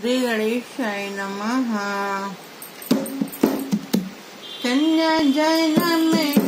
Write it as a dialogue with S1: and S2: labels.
S1: श्री गणेशाय नमः। कन्या जय नमे